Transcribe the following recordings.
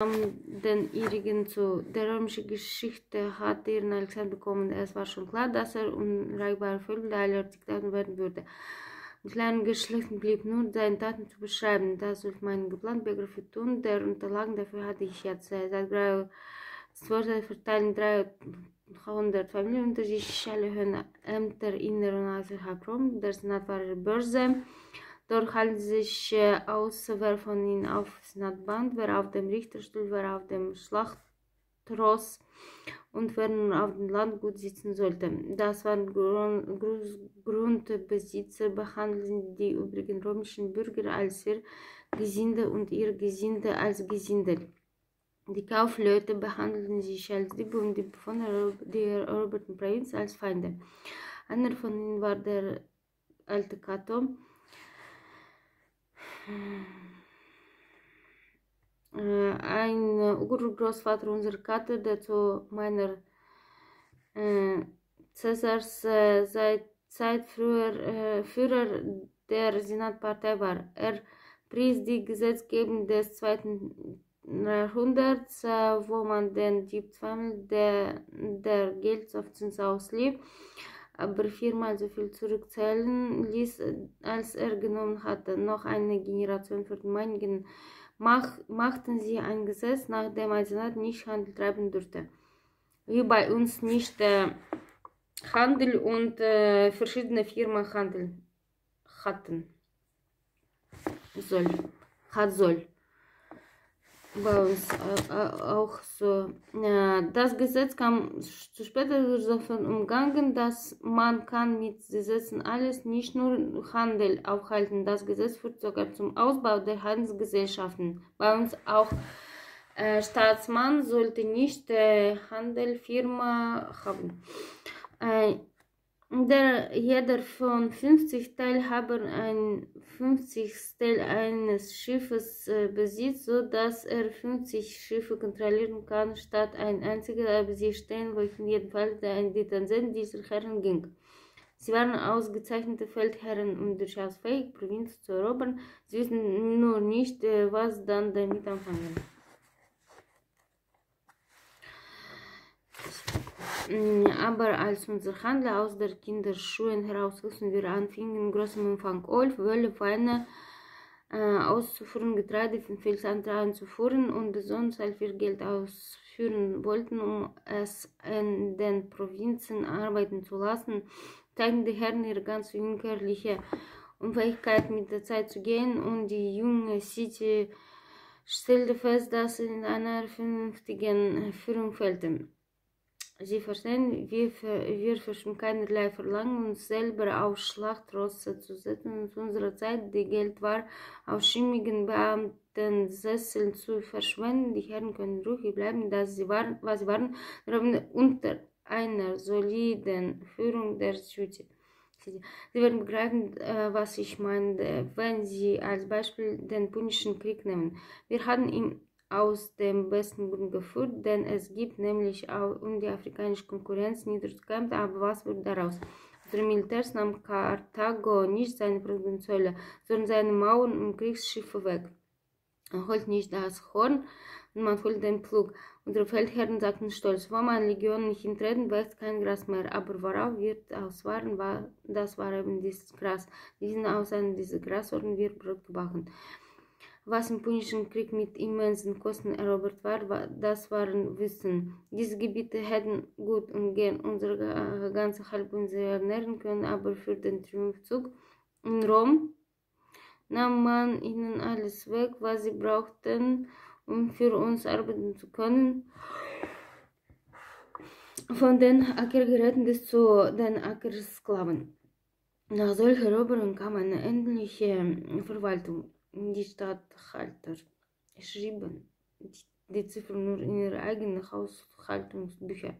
den ihrigen zu. Der römische Geschichte hat ihren Alexander bekommen. Es war schon klar, dass er unreichbare Feldteiler Diktator werden würde. Mit kleinen Geschlechten blieb nur seine Taten zu beschreiben. Das sollte meine geplante Biografie tun. Der Unterlagen dafür hatte ich jetzt. Seit drei Worte verteilen 300 Familien unter sich. Hören Ämter inner und außerhalb Rom. Der Senat war Börse. Dort halten sich äh, aus, wer von ihnen auf Senatband, wer auf dem Richterstuhl, wer auf dem Schlachtross und wer nun auf dem Landgut sitzen sollte. Das waren Grund, Grundbesitzer, behandeln die übrigen römischen Bürger als ihr Gesinde und ihr Gesinde als Gesinde. Die Kaufleute behandelten sich als Diebe und die Bewohner der eroberten Provinz als Feinde. Einer von ihnen war der alte Cato, äh, ein Urgroßvater unserer Karte, der zu meiner äh, Cäsars äh, seit Zeit früher äh, Führer der Senatpartei war. Er pries die Gesetzgebung des zweiten Jahrhunderts, äh, wo man den Diebzwangel der, der Geldsofzins auslief aber viermal so viel zurückzahlen ließ, als er genommen hatte. Noch eine Generation für die mach, machten sie ein Gesetz, nach dem ein Senat nicht Handel treiben durfte. Wie bei uns nicht äh, Handel und äh, verschiedene Firmen Handel hatten. Soll. Hat soll bei uns äh, äh, auch so. das Gesetz kam zu später davon umgangen, dass man kann mit Gesetzen alles, nicht nur Handel aufhalten. Das Gesetz führt sogar zum Ausbau der Handelsgesellschaften. Bei uns auch äh, Staatsmann sollte nicht äh, Handelfirma haben. Äh, der jeder von 50 Teilhabern ein 50 Teil eines Schiffes äh, besitzt, so dass er 50 Schiffe kontrollieren kann, statt ein einziger, aber sie stehen, wo in jedem Fall die Tanzen dieser Herren ging. Sie waren ausgezeichnete Feldherren und durchaus fähig, Provinz zu erobern. Sie wissen nur nicht, äh, was dann damit anfangen. Aber als unser Handel aus der Kinderschuhen herausrissen wir anfingen, in großem Umfang Öl, Wolle, Weine äh, auszuführen, Getreide von Feldsand einzuführen und besonders als wir Geld ausführen wollten, um es in den Provinzen arbeiten zu lassen, zeigten die Herren ihre ganz jüngerliche Unfähigkeit mit der Zeit zu gehen und die junge City stellte fest, dass sie in einer vernünftigen Führung fehlte. Sie verstehen, wir, wir verstehen keinerlei Verlangen, uns selber auf Schlachtrosse zu setzen in unserer Zeit, die Geld war, auf schimmigen Beamtensesseln zu verschwenden. Die Herren können ruhig bleiben, dass sie waren, was sie waren, unter einer soliden Führung der City. Sie werden begreifen, äh, was ich meine, wenn Sie als Beispiel den Punischen Krieg nehmen. Wir hatten im aus dem besten Grund geführt, denn es gibt nämlich auch um die afrikanische Konkurrenz niederzukämpfen, aber was wird daraus? Der Militärs nahm Karthago nicht seine Provinzölle, sondern seine Mauern und Kriegsschiffe weg. Man holt nicht das Horn und man holt den Pflug. Unsere Feldherren sagten stolz, wo meine Legionen nicht hintreten, wächst kein Gras mehr. Aber worauf wird aus waren, war, das war eben dieses Gras. Diesen aus einem dieser Grasorten wird Brot gebacken was im Punischen Krieg mit immensen Kosten erobert war, das waren Wissen. Diese Gebiete hätten gut und gern unsere ganze Halbinsel ernähren können, aber für den Triumphzug in Rom nahm man ihnen alles weg, was sie brauchten, um für uns arbeiten zu können. Von den Ackergeräten bis zu den Ackersklaven. Nach solcher Eroberung kam eine endliche Verwaltung die Stadthalter schrieben die Ziffern nur in ihre eigenen Haushaltungsbücher.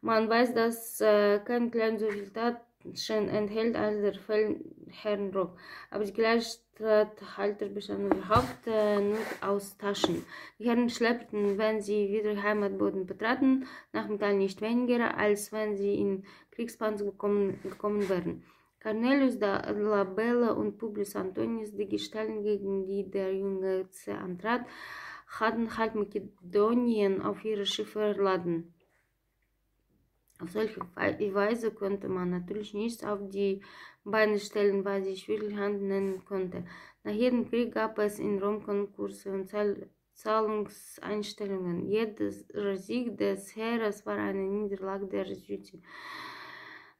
Man weiß, dass äh, kein klein so viel Taschen enthält als der Feldherrenrock, aber die Stadthalter bestanden überhaupt äh, nur aus Taschen. Die Herren schleppten, wenn sie wieder Heimatboden betraten, nach Metall nicht weniger, als wenn sie in Kriegspanzer gekommen, gekommen wären. Cornelius Labella und Publius Antonius, die Gestalten, gegen die der junge C. antrat, hatten halb Makedonien auf ihre Schiffe laden. Auf solche Weise konnte man natürlich nichts auf die Beine stellen, was sich wirklich Hand nennen konnte. Nach jedem Krieg gab es in Rom Konkurse und Zahlungseinstellungen. Jeder Sieg des Heeres war eine Niederlage der Südlichen.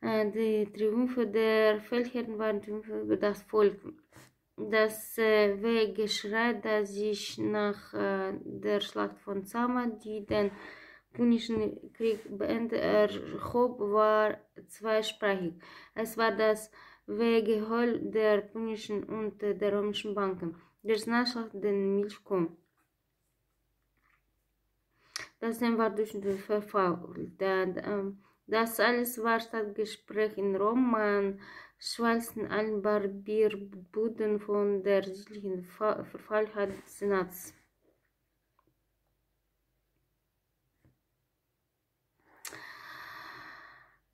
Äh, die Triumphe der Feldherren waren Triumphe über das Volk. Das äh, Wehgeschrei, das sich nach äh, der Schlacht von Zama, die den Punischen Krieg beendet erhob, war zweisprachig. Es war das Wegeheul der Punischen und der römischen Banken. Der Nachschlag den Milchkom. Das war durch den Verfall. Ähm, das alles war Stadtgespräch in Rom. Man schwalzten allen Barbierbuden von der südlichen Verfallheit des Senats.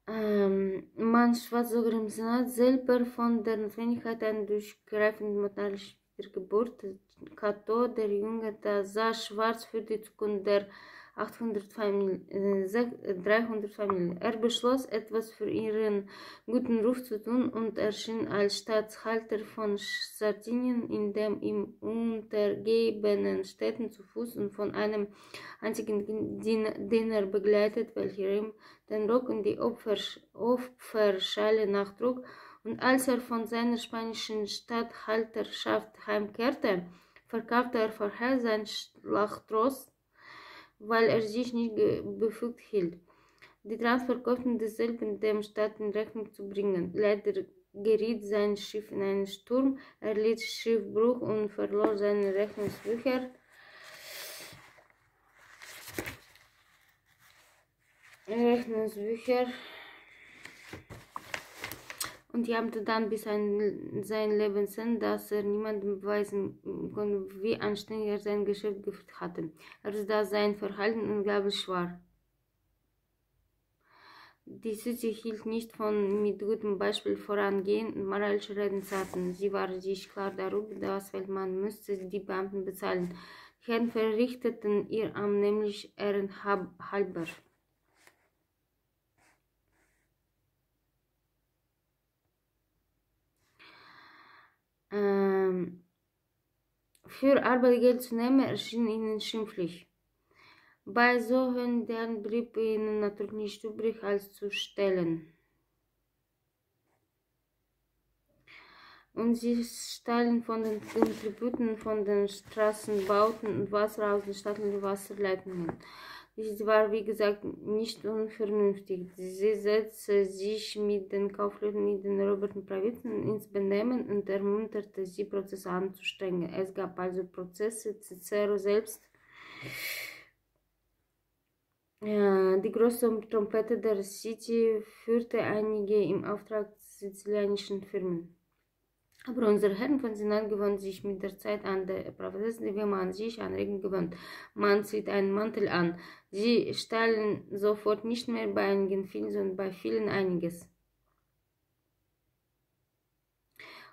Ähm, man schwatzt sogar im Senat selber von der Notwendigkeit einer durchgreifenden monarchischen Wiedergeburt. Cato, der Junge, der sah schwarz für die Zukunft der 800 Familien, äh, 300 Familien. Er beschloss, etwas für ihren guten Ruf zu tun und erschien als Staatshalter von Sardinien in den ihm untergebenen Städten zu Fuß und von einem einzigen Diener begleitet, welcher ihm den Rock und die Opfer, Opferschale nachtrug. Und als er von seiner spanischen Statthalterschaft heimkehrte, verkaufte er vorher sein Schlachtross weil er sich nicht befugt hielt, die Transferkosten desselben dem Staat in Rechnung zu bringen. Leider geriet sein Schiff in einen Sturm, er litt Schiffbruch und verlor seine Rechnungsbücher. Rechnungsbücher und jamte dann bis an sein Lebensende, dass er niemandem beweisen konnte, wie anständig er sein Geschäft geführt hatte, als dass sein Verhalten unglaublich war. Die Süße hielt nicht von mit gutem Beispiel vorangehen und moralische Redensarten. Sie war sich klar darüber, dass man müsste die Beamten bezahlen. Die Herren verrichteten ihr Amt nämlich ehrenhalber. Für Arbeit zu nehmen, erschien ihnen schimpflich. Bei solchen deren blieb ihnen natürlich nicht übrig, als zu stellen. Und sie stahlen von den Tributen, von den Straßenbauten und Wasser aus den staatlichen Wasserleitungen. Dies war, wie gesagt, nicht unvernünftig. Sie setzte sich mit den Kaufleuten in den obersten Provinzen ins Benehmen und ermunterte sie, Prozesse anzustrengen. Es gab also Prozesse, Cicero selbst. Ja, die große Trompete der City führte einige im Auftrag sizilianischen Firmen. Aber unsere Herren von Senat gewöhnt sich mit der Zeit an der Propheten, wie man sich an Regen gewöhnt. Man zieht einen Mantel an. Sie stellen sofort nicht mehr bei einigen vielen, sondern bei vielen einiges.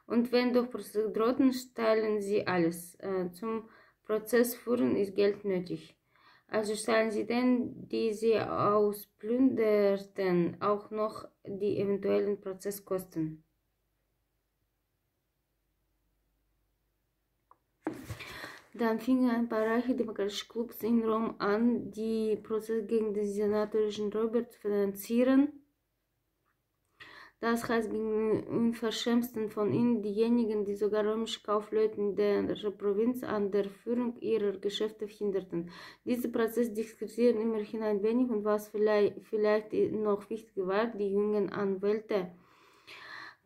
Und wenn durch Prozess drohten, stellen sie alles. Äh, zum Prozess führen ist Geld nötig. Also stellen sie denn, die sie ausplünderten, auch noch die eventuellen Prozesskosten. Dann fingen ein paar reiche demokratische Clubs in Rom an, die Prozesse gegen den senatorischen Räuber zu finanzieren. Das heißt, gegen den unverschämsten von ihnen, diejenigen, die sogar römische Kaufleute in der Provinz an der Führung ihrer Geschäfte hinderten. Diese Prozesse diskutieren immerhin ein wenig und was vielleicht, vielleicht noch wichtiger war, die jungen Anwälte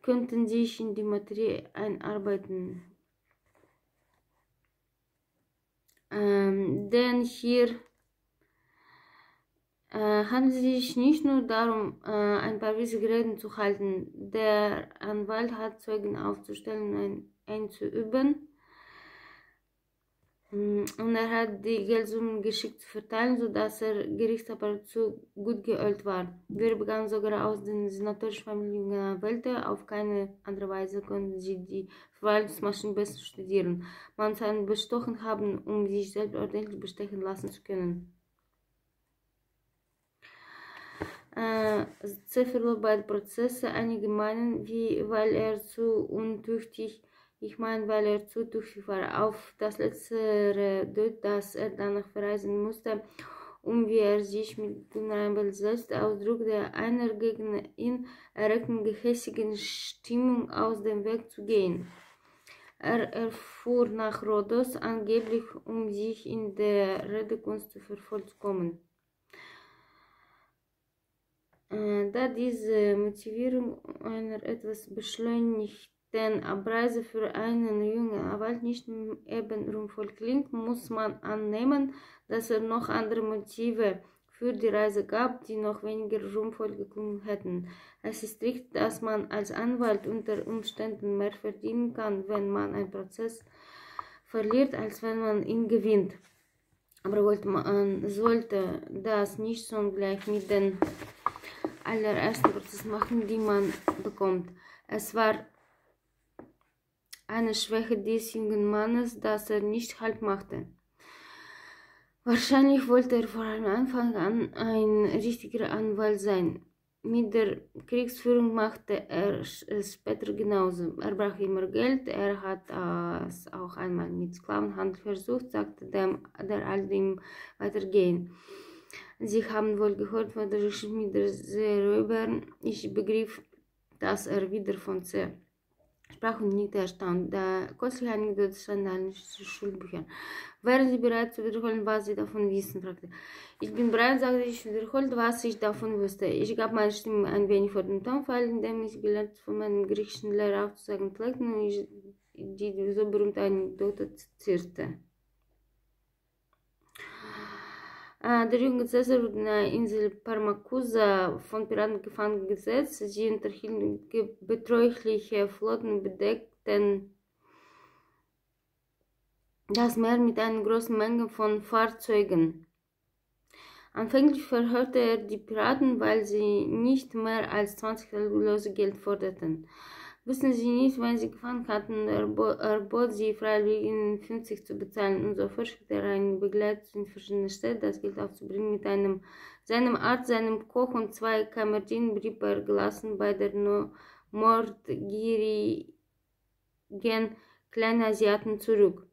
könnten sich in die Materie einarbeiten. Ähm, denn hier äh, handelt es sich nicht nur darum, äh, ein paar wichtige Reden zu halten. Der Anwalt hat Zeugen aufzustellen und einzuüben. Mm, Und er hat die Geldsummen geschickt zu verteilen, sodass er Gerichtsapparat zu gut geölt war. Wir begannen sogar aus den senatorischen Familien wählte. Auf keine andere Weise konnten sie die Verwaltungsmaschinen besser studieren. Man kann bestochen haben, um sich selbst ordentlich bestechen lassen zu können. Äh, Ziffer bei Prozesse, einige meinen, wie, weil er zu untüchtig ich meine, weil er zu tüchtig war. Auf das Letztere deutet, dass er danach verreisen musste, um, wie er sich mit Gunnar selbst ausdrückte, einer gegen ihn erregten gehässigen Stimmung aus dem Weg zu gehen. Er erfuhr nach Rhodos angeblich, um sich in der Redekunst zu vervollkommen. Äh, da diese Motivierung einer etwas beschleunigt denn Abreise für einen jungen Anwalt nicht eben ruhmvoll klingt, muss man annehmen, dass er noch andere Motive für die Reise gab, die noch weniger ruhmvoll geklungen hätten. Es ist richtig, dass man als Anwalt unter Umständen mehr verdienen kann, wenn man einen Prozess verliert, als wenn man ihn gewinnt. Aber man sollte das nicht so gleich mit den allerersten Prozess machen, die man bekommt. Es war eine Schwäche des jungen Mannes, dass er nicht Halt machte. Wahrscheinlich wollte er von Anfang an ein richtiger Anwalt sein. Mit der Kriegsführung machte er es später genauso. Er brach immer Geld, er hat es auch einmal mit Sklavenhandel versucht, sagte dem, der Alte ihm weitergehen. Sie haben wohl gehört der Geschichte mit der Seeräubern. Ich begriff, dass er wieder von C sprach und nickte erstaunt. Anekdote stand in allen Schulbüchern. Wären Sie bereit zu wiederholen, was Sie davon wissen? fragte. Ich bin bereit, sagte ich, wiederholt, was ich davon wusste. Ich gab meine Stimme ein wenig vor den Tonfall, indem ich gelernt von meinem griechischen Lehrer aufzusagen pflegte und ich die so berühmte Anekdote zitierte. Der junge Cäsar wurde in der Insel Parmacusa von Piraten gefangen gesetzt. Sie unterhielten beträchtliche Flotten, bedeckten das Meer mit einer großen Menge von Fahrzeugen. Anfänglich verhörte er die Piraten, weil sie nicht mehr als 20 Lösegeld forderten. Wussten sie nicht, wenn sie gefangen hatten, erbot sie freiwillig ihnen 50 zu bezahlen und so verschickte er einen Begleiter in verschiedene Städte, das Geld aufzubringen. Mit einem, seinem Arzt, seinem Koch und zwei Kameradinnen blieb er gelassen bei der no mordgierigen kleinen Asiaten zurück.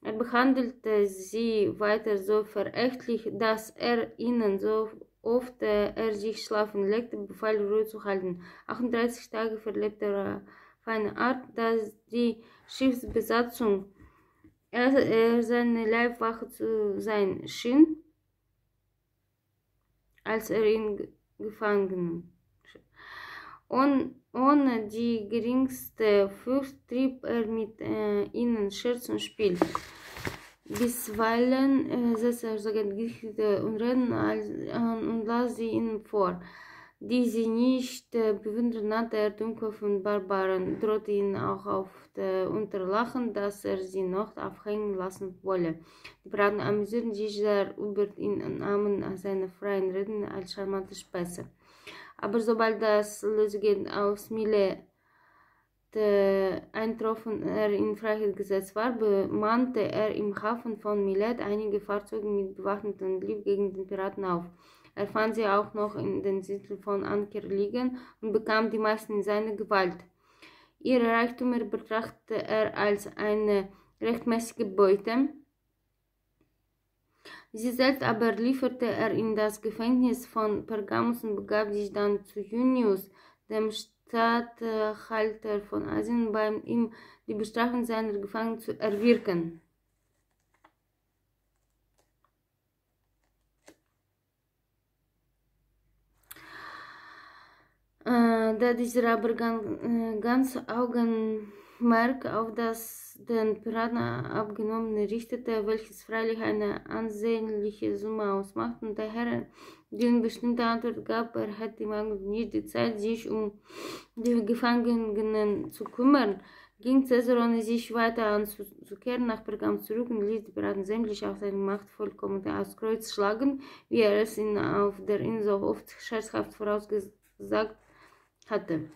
Er behandelte sie weiter so verächtlich, dass er ihnen so oft äh, er sich schlafen legte, befahl Ruhe zu halten. 38 Tage verlebte er auf eine Art, dass die Schiffsbesatzung er, er seine Leibwache zu sein schien, als er ihn gefangen und ohne die geringste Furcht trieb er mit äh, ihnen Scherz und Spiel. Bisweilen äh, setzte er sogar Gerichte und Reden als, äh, und las sie ihnen vor die sie nicht äh, bewundern nannte er Dummkopf und Barbaren, drohte ihn auch auf der Unterlachen, dass er sie noch aufhängen lassen wolle. Die Braten amüsierten sich sehr über ihn und nahmen seine freien Reden als charmante Späße. Aber sobald das Lösegeld aus Mille eintroffen er in Freiheit gesetzt war, bemannte er im Hafen von Milet einige Fahrzeuge mit bewaffneten lief gegen den Piraten auf. Er fand sie auch noch in den Sittel von Anker liegen und bekam die meisten in seine Gewalt. Ihre Reichtümer betrachtete er als eine rechtmäßige Beute. Sie selbst aber lieferte er in das Gefängnis von Pergamus und begab sich dann zu Junius, dem Statthalter von Asien, bei ihm die Bestrafung seiner Gefangenen zu erwirken. Da dieser aber ganz, Augenmerk auf das den Piraten abgenommene richtete, welches freilich eine ansehnliche Summe ausmacht, und der Herr den bestimmte Antwort gab, er hätte ihm nicht die Zeit, sich um die Gefangenen zu kümmern. ging Caesar, ohne sich weiter anzukehren, nach Pergam zurück und ließ die Piraten sämtlich auf seine Macht vollkommen aus Kreuz schlagen, wie er es ihnen auf der Insel oft scherzhaft vorausgesagt hatte.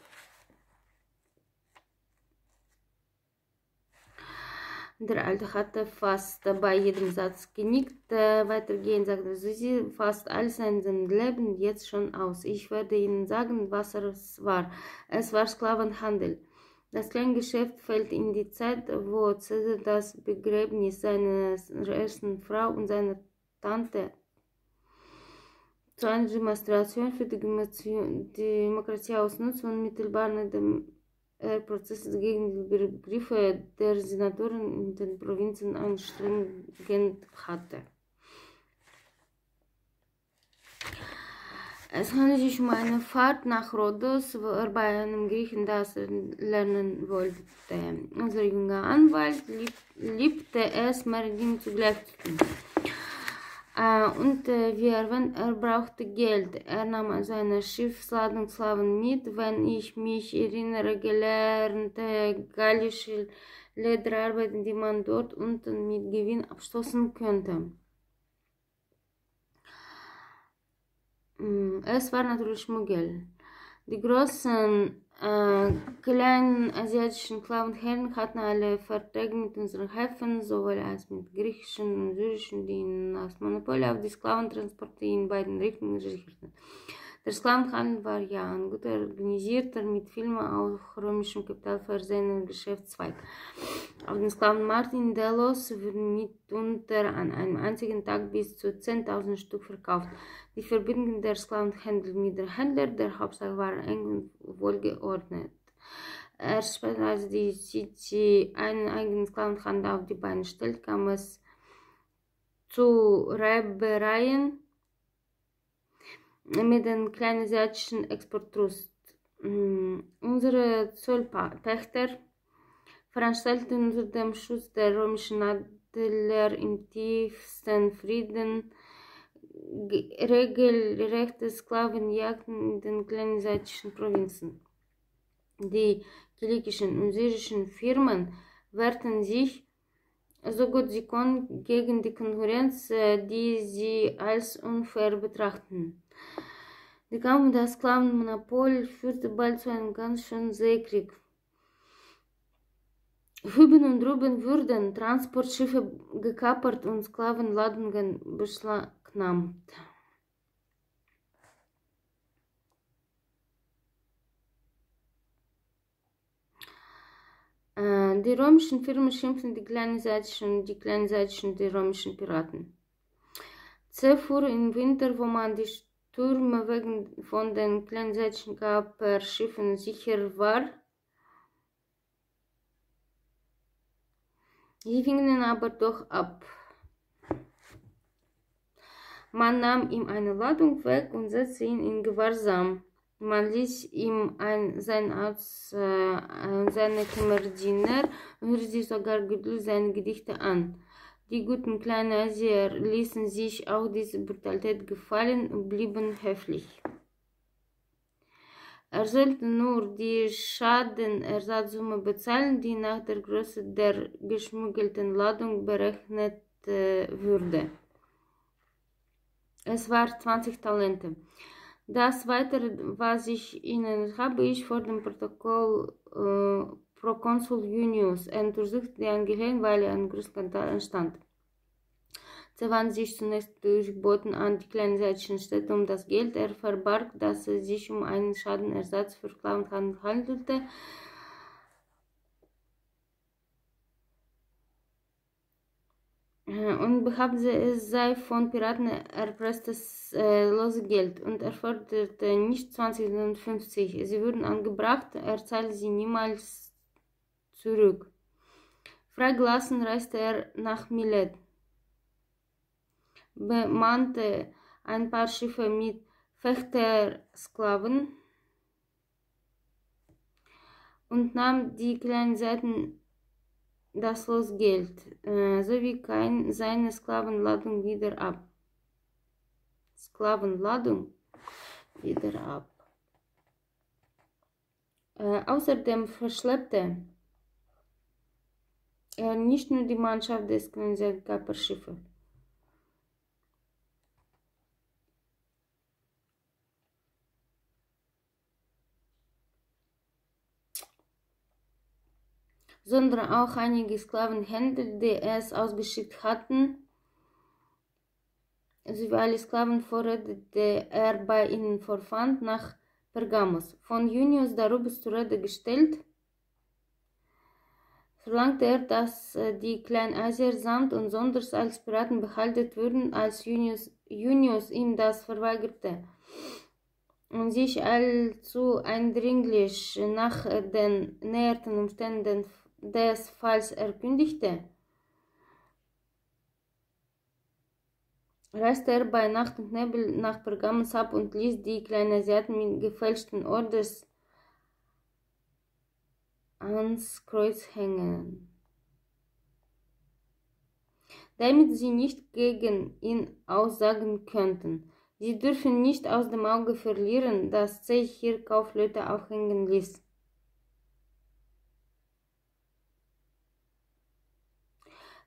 Der Alte hatte fast bei jedem Satz genickt. Äh, weitergehen, sagte Susi, fast alles in seinem Leben jetzt schon aus. Ich werde Ihnen sagen, was es war. Es war Sklavenhandel. Das Kleingeschäft fällt in die Zeit, wo Cäsar das Begräbnis seiner ersten Frau und seiner Tante zu einer Demonstration für die Demokratie ausnutzt und mittelbar Prozesses gegen die Begriffe der Senatoren in den Provinzen anstrengend hatte. Es handelt sich um eine Fahrt nach Rhodos, wo er bei einem Griechen das lernen wollte. Unser junger Anwalt lieb, liebte es, Marilyn zugleich zu tun. Und äh, wie erwähnt, er brauchte Geld. Er nahm seine Schiffsladung Slaven mit. Wenn ich mich erinnere, gelernte gallische Lederarbeiten, die man dort unten mit Gewinn abstoßen könnte. Mm, es war natürlich Schmuggel. Die großen äh, kleinen asiatischen Clownherren hatten alle Verträge mit unseren Häfen, sowohl als mit griechischen und syrischen, die als Monopol auf die Sklaventransporte in beiden Richtungen sicherten. Der Sklavenhandel war ja ein gut organisierter, mit vielen auch römischem Kapital versehener Geschäftszweig. Auf dem Sklavenmarkt in Delos wurden mitunter an einem einzigen Tag bis zu 10.000 Stück verkauft. Die Verbindung der Sklavenhändler mit der Händler der Hauptsache waren eng und wohlgeordnet. Erst später, als die City einen eigenen Sklavenhandel auf die Beine stellt, kam es zu Reibereien mit dem kleinen asiatischen Exporttrust. Mm, unsere Zollpächter veranstalteten unter dem Schutz der römischen Adler im tiefsten Frieden regelrechte Sklavenjagden in den kleinen asiatischen Provinzen. Die kilikischen und syrischen Firmen wehrten sich so gut sie konnten gegen die Konkurrenz, die sie als unfair betrachten. Der Kampf um das Sklavenmonopol führte bald zu einem ganz schönen Seekrieg. Hüben und drüben wurden Transportschiffe gekapert und Sklavenladungen beschlagnahmt. Äh, die römischen Firmen schimpften die kleinseitischen, die kleinseitischen, die römischen Piraten. Zephyr im Winter, wo man die Stürme wegen von den kleinseitischen Kaperschiffen sicher war. Sie fingen aber doch ab. Man nahm ihm eine Ladung weg und setzte ihn in Gewahrsam. Man ließ ihm ein, sein Arzt, äh, seine Kammerdiener und hörte sich sogar geduldig seine Gedichte an. Die guten kleinen Asier ließen sich auch diese Brutalität gefallen und blieben höflich. Er sollte nur die Schadenersatzsumme bezahlen, die nach der Größe der geschmuggelten Ladung berechnet äh, würde. Es war 20 Talente. Das Weitere, was ich Ihnen habe ich vor dem Protokoll äh, Prokonsul Junius untersuchte die Angehörigen, weil ein Großskandal entstand. Sie wandten sich zunächst durchboten an die kleinseitischen Städte um das Geld. Er verbarg, dass es sich um einen Schadenersatz für Sklavenhandel handelte. Und behauptete, es sei von Piraten erpresstes äh, Losgeld und er forderte nicht 20, sondern 50. Sie wurden angebracht, er zahlte sie niemals zurück. Freigelassen reiste er nach Milet, bemannte ein paar Schiffe mit Fechtersklaven und nahm die kleinen Seiten das Losgeld äh, sowie kein, seine Sklavenladung wieder ab. Sklavenladung wieder ab. Äh, außerdem verschleppte er nicht nur die Mannschaft des Kaiser sondern auch einige Sklavenhändler, die es ausgeschickt hatten, sowie alle Sklavenvorräte, die er bei ihnen vorfand, nach Pergamos. Von Junius darüber zur Rede gestellt, verlangte er, dass äh, die Kleinasier samt und sonders als Piraten behalten würden, als Junius, Junius ihm das verweigerte und sich allzu eindringlich nach den näheren Umständen des Falls erkündigte, reiste er bei Nacht und Nebel nach Pergamos ab und ließ die kleinen Asiaten mit gefälschten Orders ans Kreuz hängen, damit sie nicht gegen ihn aussagen könnten. Sie dürfen nicht aus dem Auge verlieren, dass sich hier Kaufleute aufhängen ließ.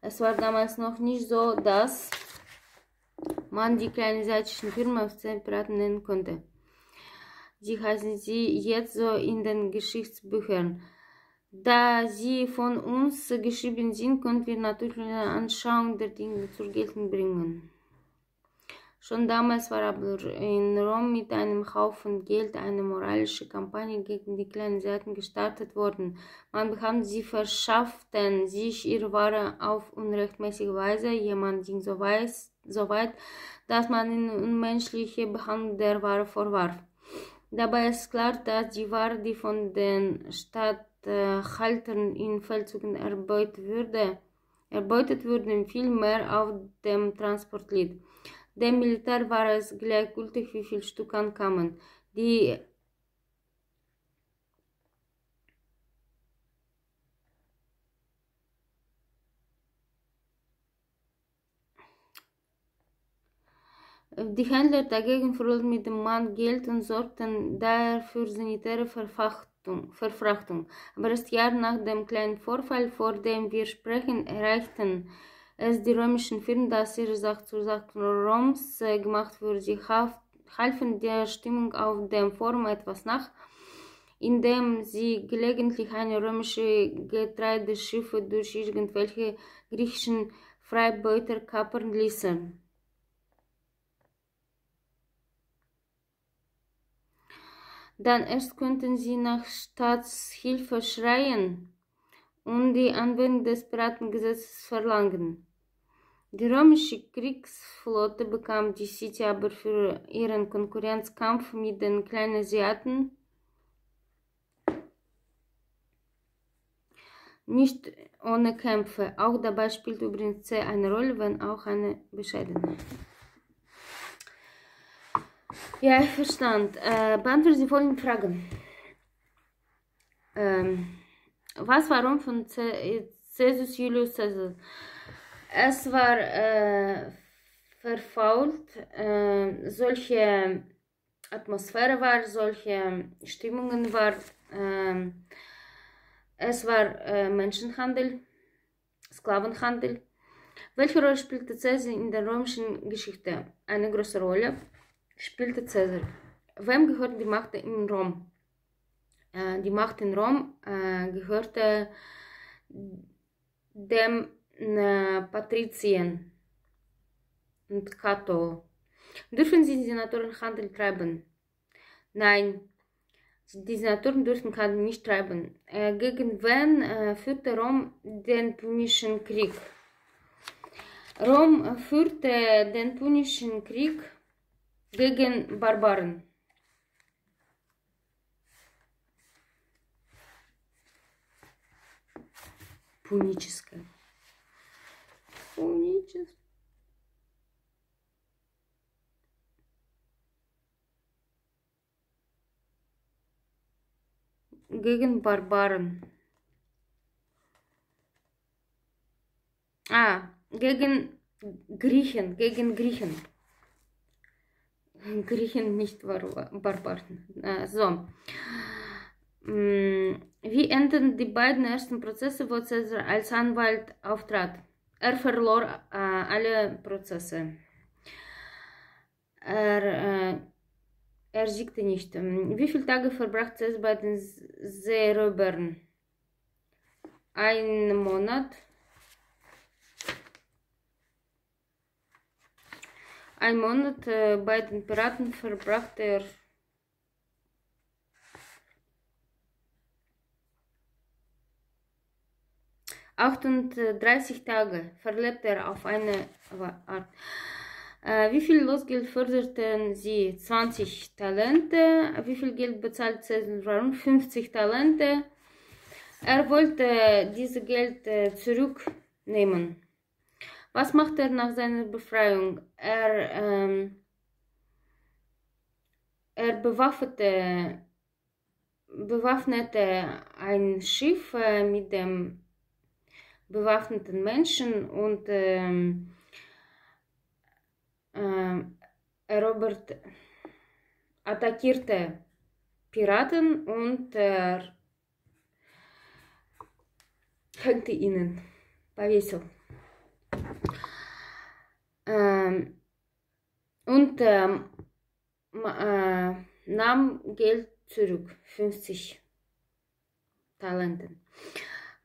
Es war damals noch nicht so, dass man die kleinen asiatischen Firmen auf zehn Piraten nennen konnte. Sie heißen sie jetzt so in den Geschichtsbüchern. Da sie von uns geschrieben sind, können wir natürlich eine Anschauung der Dinge zur Geltung bringen. Schon damals war aber in Rom mit einem Haufen Geld eine moralische Kampagne gegen die kleinen Seiten gestartet worden. Man bekam sie verschafften sich ihre Ware auf unrechtmäßige Weise. Jemand ging so, weiß, so weit, dass man ihnen unmenschliche Behandlung der Ware vorwarf. Dabei ist klar, dass die Ware, die von den Stadthaltern in Feldzügen erbeutet würde, erbeutet wurde, viel mehr auf dem Transport litt. Dem Militär war es gleichgültig, wie viele Stück ankamen. Die Die Händler dagegen verloren mit dem Mann Geld und sorgten daher für sanitäre Verfrachtung. Verfrachtung. Aber erst Jahr nach dem kleinen Vorfall, vor dem wir sprechen, erreichten es die römischen Firmen, dass ihre Sache zur Sache Roms äh, gemacht wurde. Sie halfen der Stimmung auf dem Forum etwas nach, indem sie gelegentlich eine römische Getreideschiffe durch irgendwelche griechischen Freibeuter kapern ließen. Dann erst könnten sie nach Staatshilfe schreien und die Anwendung des Piratengesetzes verlangen. Die römische Kriegsflotte bekam die City aber für ihren Konkurrenzkampf mit den kleinen Asiaten nicht ohne Kämpfe. Auch dabei spielt übrigens C eine Rolle, wenn auch eine bescheidene. Ja, ich verstand. Äh, beantworten Sie folgende Fragen. Ähm, was warum von Caesar Julius Caesar? Es war äh, verfault, äh, solche Atmosphäre war, solche Stimmungen war, äh, es war äh, Menschenhandel, Sklavenhandel. Welche Rolle spielte Caesar in der römischen Geschichte? Eine große Rolle spielte Caesar. Wem gehört die Macht in Rom? Äh, die Macht in Rom äh, gehörte dem Sie Senatoren Handel treiben? Nein, die Senatoren dürfen Handel nicht treiben. Äh, gegen wen äh, führte Rom den Punischen Krieg? Rom führte den Punischen Krieg gegen Barbaren. Пуническая. Ponyches. Gegen Barbaren. Ah, gegen Griechen, gegen Griechen. Griechen nicht Bar Barbaren. Ah, so. Mm, wie enden die beiden ersten Prozesse, wo Cäsar als Anwalt auftrat? Er verlor äh, alle Prozesse. Er, äh, er siegte nicht. Wie viele Tage verbrachte Cäsar bei den Seeräubern? Ein Monat. Ein Monat äh, bei den Piraten verbrachte er achtunddreißig Tage verlebte er auf eine Art. Äh, wie viel Losgeld forderten sie? 20 Talente. Wie viel Geld bezahlt Cäsar? Warum? 50 Talente. Er wollte dieses Geld äh, zurücknehmen. Was macht er nach seiner Befreiung? Er, ähm, er bewaffnete, bewaffnete ein Schiff äh, mit dem bewaffneten Menschen und ähm, äh, erobert, attackierte Piraten und er hängte ihnen повесил. Ähm, und ähm, äh, nahm Geld zurück, 50 Talenten.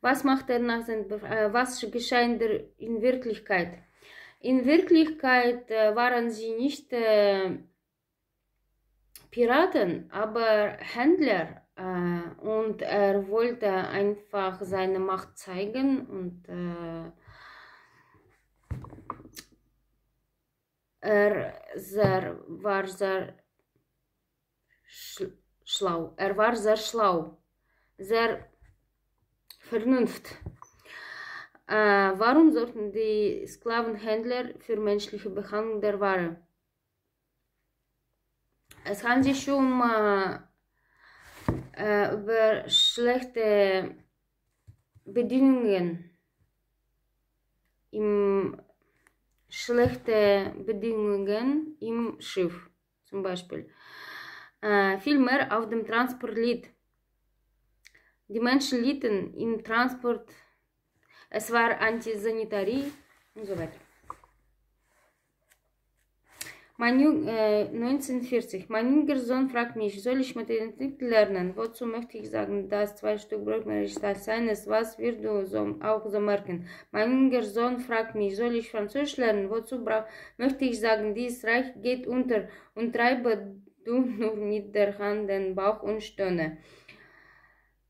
Was macht er nach seinem Bef äh, was geschah in, der, in Wirklichkeit? In Wirklichkeit äh, waren sie nicht äh, Piraten, aber Händler. Äh, und er wollte einfach seine Macht zeigen und äh, er sehr, war sehr sch schlau. Er war sehr schlau, sehr Vernunft. Äh, warum sorgten die Sklavenhändler für menschliche Behandlung der Ware? Es handelt sich um äh, äh, über schlechte Bedingungen im schlechte Bedingungen im Schiff zum Beispiel. Äh, vielmehr auf dem Transport litt. Die Menschen litten im Transport, es war Antisanitarie und so weiter. Mein Jung, äh, 1940. Mein jüngerer Sohn fragt mich, soll ich Mathematik lernen? Wozu möchte ich sagen, dass zwei Stück Brot mehr ist als eines? Was wirst du so, auch so merken? Mein jüngerer Sohn fragt mich, soll ich Französisch lernen? Wozu möchte ich sagen, dieses Reich geht unter und treibe du nur mit der Hand den Bauch und stöhne.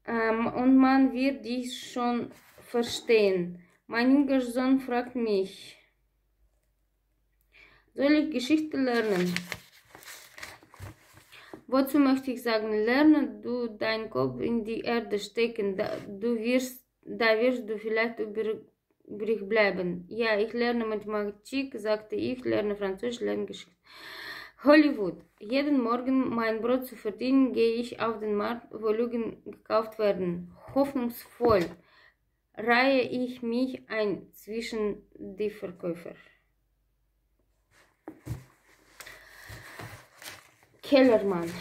Ähm, und man wird dies schon verstehen. Mein jüngerer Sohn fragt mich, soll ich Geschichte lernen? Wozu möchte ich sagen, lerne du deinen Kopf in die Erde stecken, da, du wirst, da wirst du vielleicht übrig bleiben. Ja, ich lerne Mathematik, sagte ich, lerne Französisch, lerne Geschichte. Hollywood. Jeden Morgen mein Brot zu verdienen, gehe ich auf den Markt, wo Lügen gekauft werden. Hoffnungsvoll reihe ich mich ein zwischen die Verkäufer. Kellermann.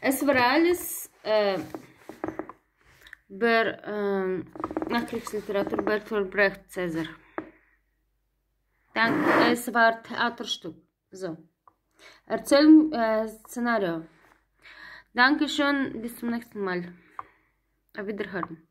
Es war alles äh, über äh, Nachkriegsliteratur Bertolt Brecht Cäsar. Dann, es war Theaterstück. So. Erzählung, äh, Szenario. Dankeschön, bis zum nächsten Mal. Auf Wiederhören.